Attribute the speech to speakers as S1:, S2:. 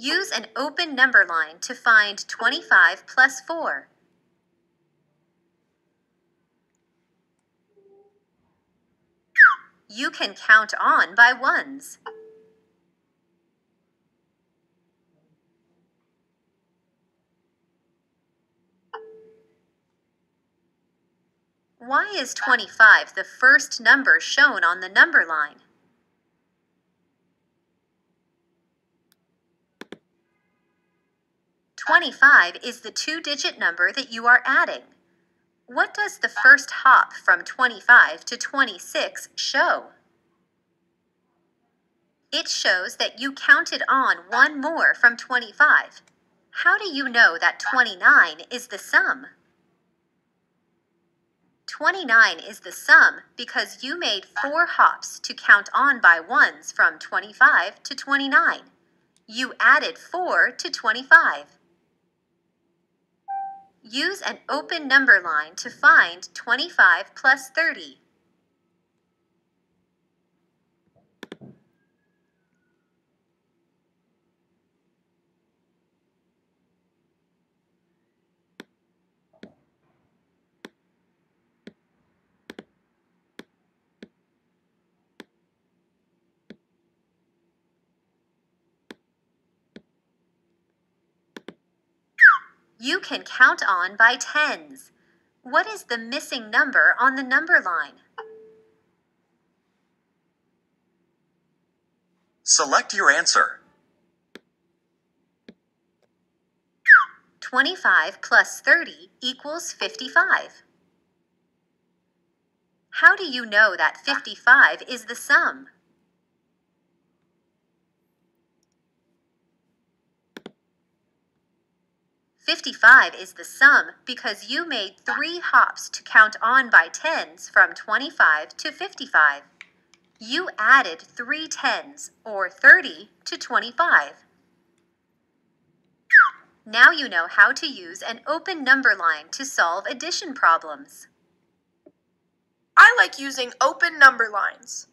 S1: Use an open number line to find 25 plus 4. You can count on by ones. Why is 25 the first number shown on the number line? Twenty-five is the two-digit number that you are adding. What does the first hop from 25 to 26 show? It shows that you counted on one more from 25. How do you know that 29 is the sum? 29 is the sum because you made four hops to count on by ones from 25 to 29. You added 4 to 25. Use an open number line to find 25 plus 30. You can count on by tens. What is the missing number on the number line?
S2: Select your answer.
S1: 25 plus 30 equals 55. How do you know that 55 is the sum? 55 is the sum because you made three hops to count on by tens from 25 to 55. You added three tens, or 30, to 25. Now you know how to use an open number line to solve addition problems.
S3: I like using open number lines.